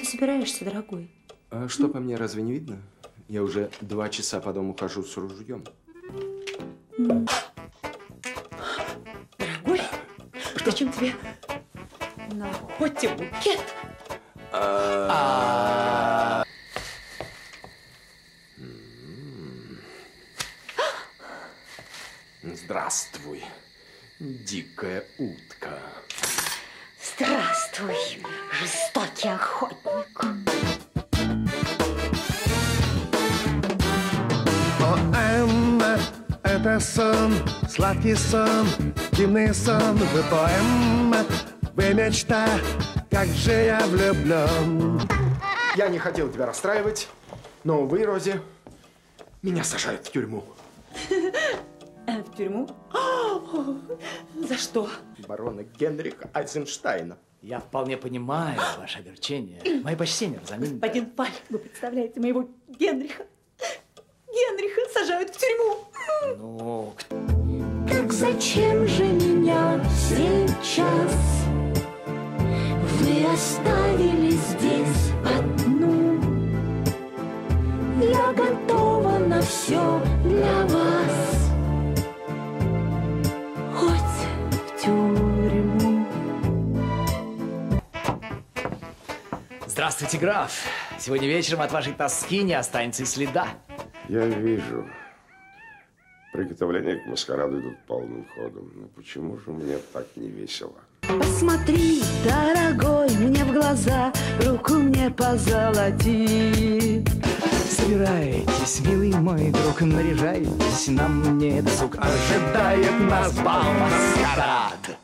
собираешься, дорогой? А что по мне, разве не видно? Я уже два часа по дому хожу с ружьем. Дорогой, зачем тебе на охоте букет? Здравствуй, дикая утка. Здравствуй, жестокий охотник. Это сон, сладкий сон, дивный сон. Вы поэма, вы мечта, как же я влюблен. Я не хотел тебя расстраивать, но, увы, Рози, меня сажают в тюрьму. Э, в тюрьму? За что? Барона Генриха Айзенштейна. Я вполне понимаю ваше огорчение. Мои почтения, Розаминда. Господин Паль, вы представляете моего Генриха? Генриха сажают в тюрьму. Ну, Так зачем же меня сейчас Вы оставили здесь одну Я готова на все для вас Хоть в тюрьму здравствуйте, граф. Сегодня вечером от вашей тоски не останется и следа. Я вижу. Приготовления к маскараду идут полным ходом. Но почему же мне так не весело? Посмотри, дорогой, мне в глаза Руку мне позолоти Собирайтесь, милый мой друг, наряжайтесь, нам не досуг. Ожидает нас бал маскарад.